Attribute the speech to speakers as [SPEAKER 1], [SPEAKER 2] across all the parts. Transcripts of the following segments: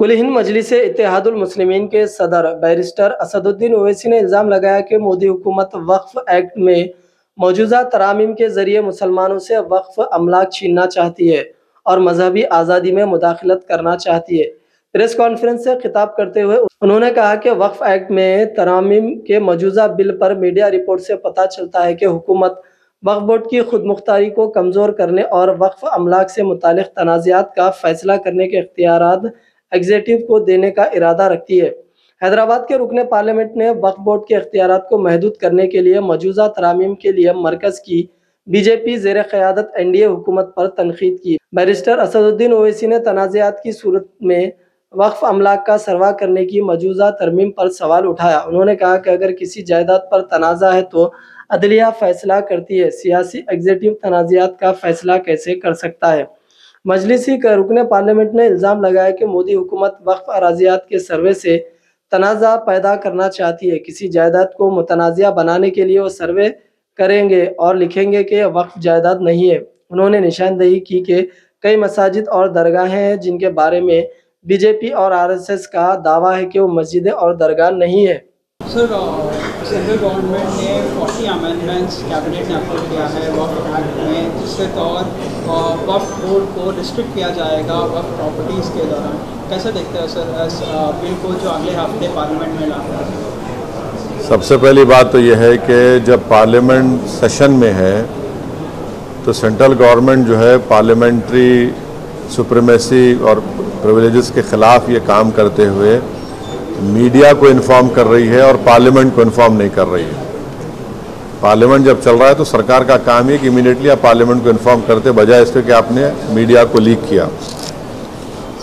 [SPEAKER 1] कुल हिंद मजलिस इतिहादुलमुस्लिमीन के सदर बैरिस्टर असदुद्दीन ओवैसी ने इल्ज़ाम लगाया कि मोदी हुकूमत वक्फ एक्ट में मौजूदा तरामीम के ज़रिए मुसलमानों से वक्फ अमलाक छीनना चाहती है और मजहबी आज़ादी में मुदाखलत करना चाहती है। प्रेस कॉन्फ्रेंस से खिताब करते हुए उन्होंने कहा कि वक्फ एक्ट में तरामीम के मौजूदा बिल पर मीडिया रिपोर्ट से पता चलता है कि हुकूमत वक्फ बोर्ड की खुद मुख्तारी को कमज़ोर करने और वक्फ अमलाक से मुतल तनाज़ात का फैसला करने के अख्तियार एग्जेटिव को देने का इरादा रखती है। हैदराबाद के रुकने पार्लियामेंट ने वक्फ बोर्ड के अख्तियार को महदूद करने के लिए मौजूदा तरामीम के लिए मरकज़ की। बीजेपी जेर क़्यादत एन डी हुकूमत पर तनकीद की। बैरिस्टर असदुद्दीन ओवैसी ने तनाज़ात की सूरत में वक्फ अमलाक का सरवा करने की मौजूदा तरमीम पर सवाल उठाया। उन्होंने कहा कि अगर किसी जायदाद पर तनाज़ा है तो अदलिया फैसला करती है। सियासी एग्जेटिव तनाज़ात का फैसला कैसे कर सकता है? मजलिसी का रुकन पार्लियामेंट ने इल्ज़ाम लगाया कि मोदी हुकूमत वक्फ अराजियात के सर्वे से तनाज़ा पैदा करना चाहती है। किसी जायदाद को मुतनाज़ बनाने के लिए वो सर्वे करेंगे और लिखेंगे कि वक्फ जायदाद नहीं है। उन्होंने निशानदेही की कि कई मसाजिद और दरगाहें हैं जिनके बारे में बीजेपी और आरएसएस का दावा है कि वो मस्जिदें और दरगाह नहीं है।
[SPEAKER 2] सर सेंट्रल गवर्नमेंट ने 40 अमेंडमेंट्स कैबिनेट ने अप्रूव किया है वक्फ एक्ट में, जिसके तौर वक्फ बोर्ड को रिस्ट्रिक्ट किया जाएगा वक्फ प्रॉपर्टीज़ के दौरान कैसे देखते हो सर, इस बिल को जो अगले हफ़्ते पार्लियामेंट में ला
[SPEAKER 3] सबसे पहली बात तो यह है कि जब पार्लियामेंट सेशन में है तो सेंट्रल गवर्नमेंट जो है पार्लियामेंट्री सुप्रीमेसी और प्रिविलेजेस के ख़िलाफ़ ये काम करते हुए मीडिया को इन्फॉर्म कर रही है और पार्लियामेंट को इन्फॉर्म नहीं कर रही है। पार्लियामेंट जब चल रहा है तो सरकार का काम है कि इमीडिएटली आप पार्लियामेंट को इन्फॉर्म करते, बजाय इसके कि आपने मीडिया को लीक किया।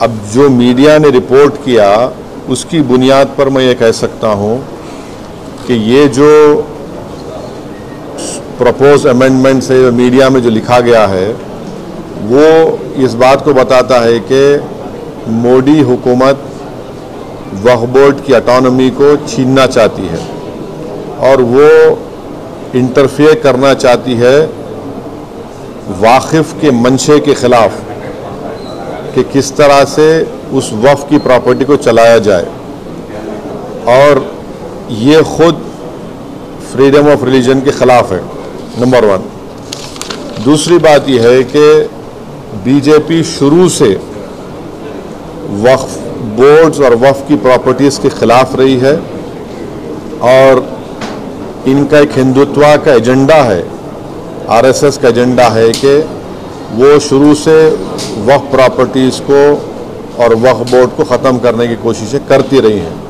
[SPEAKER 3] अब जो मीडिया ने रिपोर्ट किया, उसकी बुनियाद पर मैं ये कह सकता हूँ कि ये जो प्रपोज अमेंडमेंट से मीडिया में जो लिखा गया है, वो इस बात को बताता है कि मोदी हुकूमत वक्फ बोर्ड की अटानमी को छीनना चाहती है और वो इंटरफेयर करना चाहती है वाकिफ़ के मंशे के ख़िलाफ़ कि किस तरह से उस वफ की प्रॉपर्टी को चलाया जाए। और ये ख़ुद फ्रीडम ऑफ़ रिलीजन के ख़िलाफ़ है नंबर वन दूसरी बात यह है कि बीजेपी शुरू से वक्फ बोर्ड्स और वफ की प्रॉपर्टीज़ के ख़िलाफ़ रही है और इनका एक हिंदुत्व का एजेंडा है आरएसएस का एजेंडा है कि वो शुरू से वफ प्रॉपर्टीज़ को और वफ बोर्ड को ख़त्म करने की कोशिशें करती रही हैं।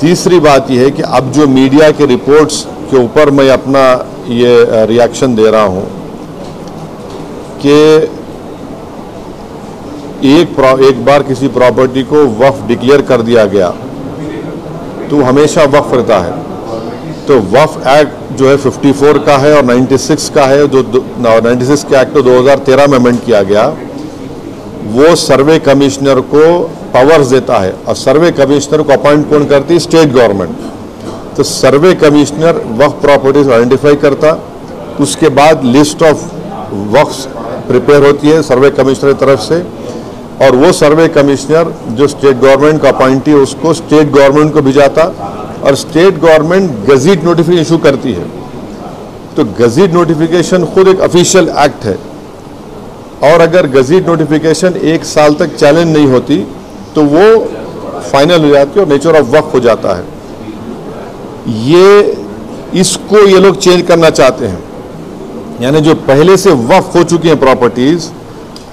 [SPEAKER 3] तीसरी बात यह है कि अब जो मीडिया के रिपोर्ट्स के ऊपर मैं अपना ये रिएक्शन दे रहा हूँ कि एक एक बार किसी प्रॉपर्टी को वफ डिक्लेयर कर दिया गया तो हमेशा वफ रहता है। तो वफ एक्ट जो है 54 का है और 96 का है, जो 96 के एक्ट तो 2013 में अमेंड किया गया, वो सर्वे कमिश्नर को पावर्स देता है और सर्वे कमिश्नर को अपॉइंट कौन करती है? स्टेट गवर्नमेंट तो survey commissioner waqf properties identify करता, उसके बाद लिस्ट ऑफ़ वक्स प्रिपेयर होती है सर्वे कमिश्नर की तरफ़ से। और वो सर्वे कमिश्नर जो स्टेट गवर्नमेंट का अपॉइंटी है, उसको स्टेट गवर्नमेंट को भिजाता और state government gazette notification issue करती है। तो गजीट नोटिफिकेशन खुद एक ऑफिशियल एक्ट है। और अगर गजीट नोटिफिकेशन एक साल तक चैलेंज नहीं होती तो वो फाइनल हो जाती है और नेचर ऑफ़ वक्त हो जाता है। ये, इसको ये लोग चेंज करना चाहते हैं। यानी जो पहले से वफ हो चुकी हैं प्रॉपर्टीज़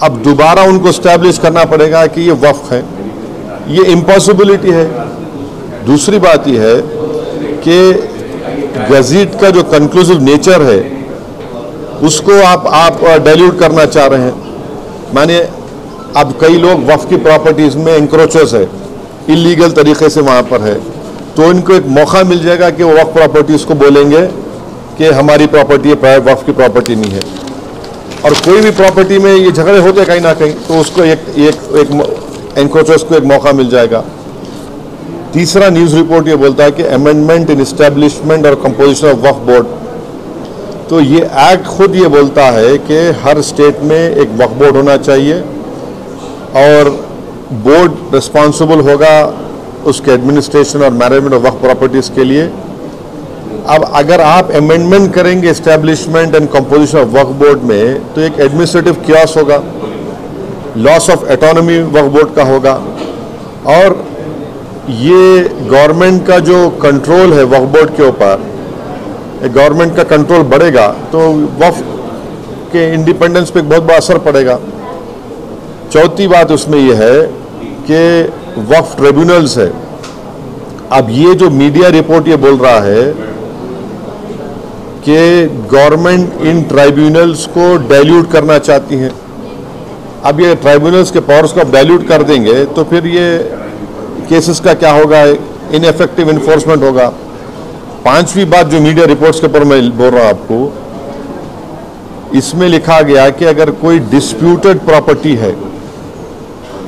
[SPEAKER 3] अब दोबारा उनको स्टैब्लिश करना पड़ेगा कि ये वफ है। ये इम्पॉसिबिलिटी है। दूसरी बात यह है कि गजीट का जो कंक्लूसिव नेचर है, उसको आप आप डाइल्यूट करना चाह रहे हैं। माने अब कई लोग वफ की प्रॉपर्टीज़ में इंक्रोचर्स है। इलीगल तरीके से वहाँ पर है। तो इनको एक मौका मिल जाएगा कि वो वफ प्रॉपर्टीज़ को बोलेंगे कि हमारी प्रॉपर्टी है वफ की प्रॉपर्टी नहीं है। और कोई भी प्रॉपर्टी में ये झगड़े होते कहीं ना कहीं तो उसको एक एक एक एनक्रोचर्स को एक मौका मिल जाएगा। तीसरा न्यूज़ रिपोर्ट ये बोलता है कि अमेंडमेंट इन इस्टेब्लिशमेंट और कंपोजिशन ऑफ़ वक्फ बोर्ड तो ये एक्ट खुद ये बोलता है कि हर स्टेट में एक वक्फ बोर्ड होना चाहिए और बोर्ड रिस्पॉन्सिबल होगा उसके एडमिनिस्ट्रेशन और मैनेजमेंट ऑफ़ वक्फ प्रॉपर्टीज़ के लिए। अब अगर आप अमेंडमेंट करेंगे establishment and composition of Waqf board में तो एक एडमिनिस्ट्रेटिव क्यास होगा loss of autonomy Waqf board का होगा, और ये गवर्नमेंट का जो कंट्रोल है वक्फ बोर्ड के ऊपर गवर्नमेंट का कंट्रोल बढ़ेगा तो वक्फ के इंडिपेंडेंस पे एक बहुत बड़ा असर पड़ेगा। चौथी बात उसमें यह है कि वक्फ ट्रिब्यूनल्स है। अब ये जो मीडिया रिपोर्ट ये बोल रहा है कि गवर्नमेंट इन ट्राइब्यूनल्स को डाइल्यूट करना चाहती है। अब ये ट्राइब्यूनल्स के पावर्स को डाइल्यूट कर देंगे तो फिर ये केसेस का क्या होगा? इनफेक्टिव इन्फोर्समेंट होगा। पांचवी बात जो मीडिया रिपोर्ट्स के ऊपर मैं बोल रहा हूँ आपको, इसमें लिखा गया कि अगर कोई डिस्प्यूटेड प्रॉपर्टी है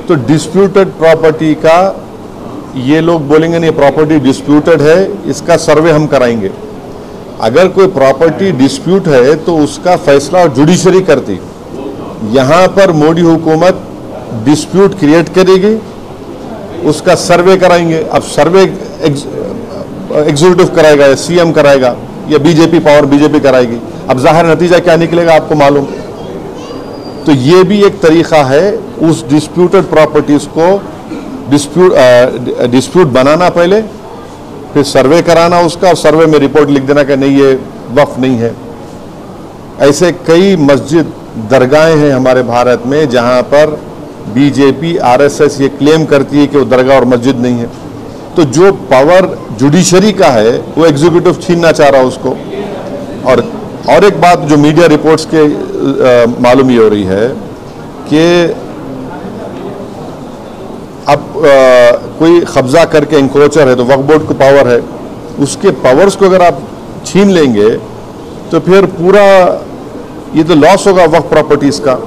[SPEAKER 3] तो डिस्प्यूटेड प्रॉपर्टी का ये लोग बोलेंगे नहीं प्रॉपर्टी डिस्प्यूटेड है, इसका सर्वे हम कराएँगे। अगर कोई प्रॉपर्टी डिस्प्यूट है तो उसका फैसला जुडिशरी करती। यहाँ पर मोदी हुकूमत डिस्प्यूट क्रिएट करेगी, उसका सर्वे कराएँगे। अब सर्वे एग्जीक्यूटिव कराएगा या सीएम कराएगा, या बीजेपी पावर बीजेपी कराएगी। अब ज़ाहिर नतीजा क्या निकलेगा आपको मालूम? तो ये भी एक तरीका है, उस डिस्प्यूटेड प्रॉपर्टीज़ को डिस्प्यूट डिस्प्यूट बनाना पहले फिर सर्वे कराना उसका और सर्वे में रिपोर्ट लिख देना कि नहीं, ये वफ नहीं है। ऐसे कई मस्जिद दरगाहें हैं हमारे भारत में जहाँ पर बीजेपी आरएसएस ये क्लेम करती है कि वो दरगाह और मस्जिद नहीं है। तो जो पावर जुडिशरी का है, वो एग्जीक्यूटिव छीनना चाह रहा उसको। और और एक बात जो मीडिया रिपोर्ट्स के मालूम ये हो रही है कि अब कोई कब्जा करके इंक्रोचर है तो वक्फ बोर्ड को पावर है, उसके पावर्स को अगर आप छीन लेंगे तो फिर पूरा ये तो लॉस होगा वक्फ प्रॉपर्टीज़ का।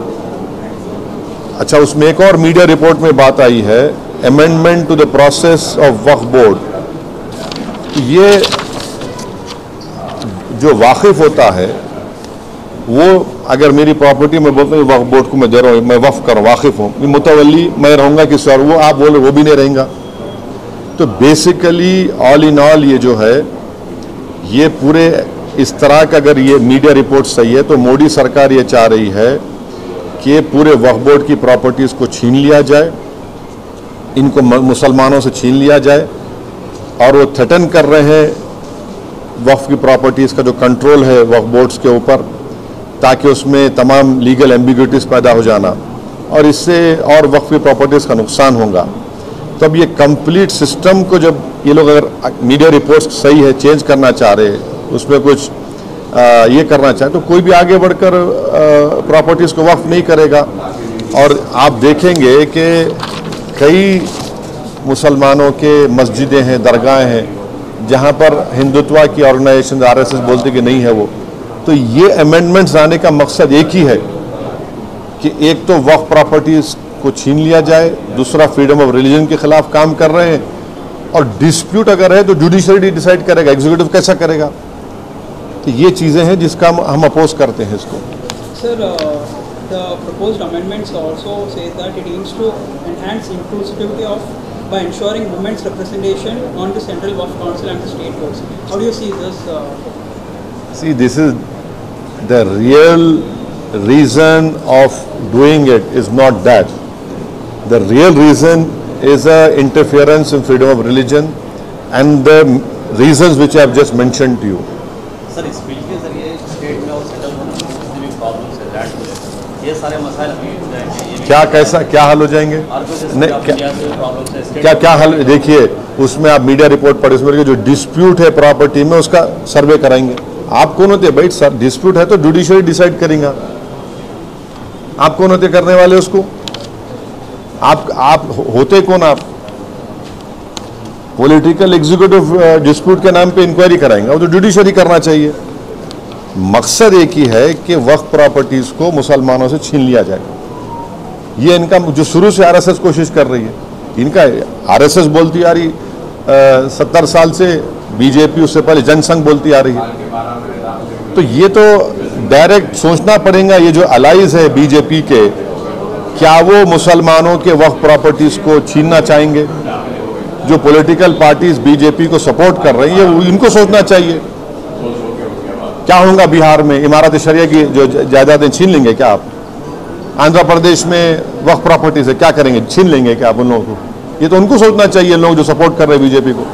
[SPEAKER 3] अच्छा उसमें एक और मीडिया रिपोर्ट में बात आई है amendment to the process of Waqf board ये जो वाकिफ होता है वो अगर मेरी प्रॉपर्टी में बोलते हैं वक्फ बोर्ड को मैं दे रहा हूँ मैं वफ कर, वाकिफ हूँ मुतवली मैं रहूँगा किसी और वो आप बोले, वो भी नहीं रहेगा। तो बेसिकली ऑल इन ऑल ये जो है, ये पूरे, इस तरह का अगर ये मीडिया रिपोर्ट सही है तो मोदी सरकार ये चाह रही है कि पूरे वक्फ बोर्ड की प्रॉपर्टीज़ को छीन लिया जाए, इनको मुसलमानों से छीन लिया जाए, और वो थटन कर रहे हैं वक्फ की प्रॉपर्टीज़ का जो कंट्रोल है वक्फ बोर्ड्स के ऊपर। ताकि उसमें तमाम लीगल एम्बिग्यूटीज़ पैदा हो जाना और इससे और वक्फ प्रॉपर्टीज़ का नुकसान होगा। तो अब ये कंप्लीट सिस्टम को जब ये लोग अगर मीडिया रिपोर्ट्स सही है चेंज करना चाह रहे उसमें कुछ आ, ये करना चाहे तो कोई भी आगे बढ़कर प्रॉपर्टीज़ को वक्फ नहीं करेगा। और आप देखेंगे कि कई मुसलमानों के मस्जिदें हैं दरगाहें हैं जहाँ पर हिंदुत्वा की ऑर्गेनाइजेशन आरएसएस बोलते कि नहीं है वो। तो ये अमेंडमेंट्स आने का मकसद एक ही है कि एक तो वक्त प्रॉपर्टी को छीन लिया जाए दूसरा फ्रीडम ऑफ़ रिलीजन के खिलाफ काम कर रहे हैं और डिस्प्यूट अगर है तो जुडिशरी डिसाइड करेगा एग्जीक्यूटिव कैसा करेगा? तो ये चीज़ें हैं जिसका हम अपोज करते हैं इसको।
[SPEAKER 2] Sir this is the
[SPEAKER 3] real reason of doing it is not that. The real reason is a interference in freedom of religion and the reasons which I have just mentioned to you.
[SPEAKER 4] Sir इस bill के ज़रिए state में और central में जितने भी problems है land में ये सारे मसाइल हमें हो जाएँगे
[SPEAKER 3] क्या कैसा क्या हल हो जाएँगे क्या- क्या क्या हल देखिए उसमें आप मीडिया रिपोर्ट पढ़े उसमें जो डिस्प्यूट है प्रॉपर्टी में उसका सर्वे कराएँगे आप कौन होते भाई सर डिस्प्यूट है तो जुडिशरी डिसाइड करेंगे। आप कौन होते करने वाले उसको? आप आप होते कौन आप? पॉलिटिकल एग्जीक्यूटिव डिस्प्यूट के नाम पे इंक्वायरी कराएँगे। वो तो जुडिशरी करना चाहिए। मकसद एक ही है कि वक्त प्रॉपर्टीज़ को मुसलमानों से छीन लिया जाए। ये इनका जो शुरू से आरएसएस कोशिश कर रही है। इनका आरएसएस बोलती आ रही सत्तर साल से बीजेपी उससे पहले जनसंघ बोलती आ रही है। तो ये तो डायरेक्ट सोचना पड़ेगा, ये जो अलाइज है बीजेपी के, क्या वो मुसलमानों के वक्फ प्रॉपर्टीज़ को छीनना चाहेंगे? जो पॉलिटिकल पार्टीज़ बीजेपी को सपोर्ट कर रही है इनको सोचना चाहिए। क्या होगा बिहार में? इमारत शरिया की जो जायदादें छीन लेंगे क्या आप? आंध्र प्रदेश में वक्फ प्रॉपर्टीज़ है, क्या करेंगे? छीन लेंगे क्या आप उन लोगों को? ये तो उनको सोचना चाहिए, लोग जो सपोर्ट कर रहे हैं बीजेपी को।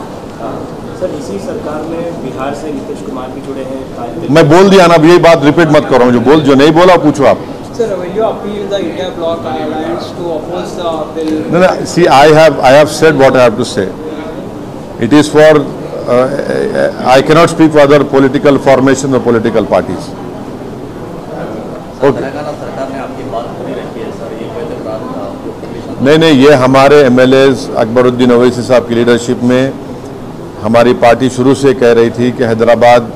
[SPEAKER 5] सर इसी सरकार में बिहार से नीतीश कुमार भी जुड़े हैं
[SPEAKER 3] मैं बोल दिया ना अब यही बात रिपीट मत करो जो बोल जो नहीं बोला पूछो आप
[SPEAKER 2] Sir, will you appeal the India Bloc Alliance to oppose the bill?
[SPEAKER 3] No, no. See, I have I have said what I have to say. It is for uh, I cannot speak for other political formations or political parties.
[SPEAKER 4] Sir Telangana सरकार ने आपकी बात पूरी रखी है sir ये कोई तकरार आपको कंडीशन
[SPEAKER 3] नहीं नहीं ये हमारे एम अकबरुद्दीन ओवैसी साहब की लीडरशिप में हमारी पार्टी शुरू से कह रही थी कि हैदराबाद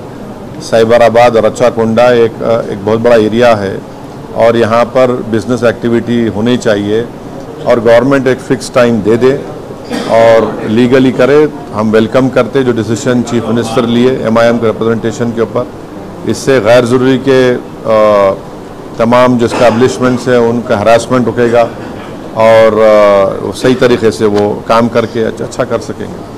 [SPEAKER 3] साइबराबाद और रच्चाकुंडा एक एक बहुत बड़ा एरिया है और यहाँ पर बिज़नेस एक्टिविटी होनी चाहिए और गवर्नमेंट एक फिक्स टाइम दे दे और लीगली करे हम वेलकम करते जो डिसीज़न चीफ मिनिस्टर लिए एमआईएम के रिप्रेजेंटेशन के ऊपर। इससे गैर ज़रूरी के अ, तमाम जो इस्टेब्लिशमेंट्स हैं उनका हरासमेंट रुकेगा और अ, सही तरीके से वो काम करके अच्छा अच्छा कर सकेंगे।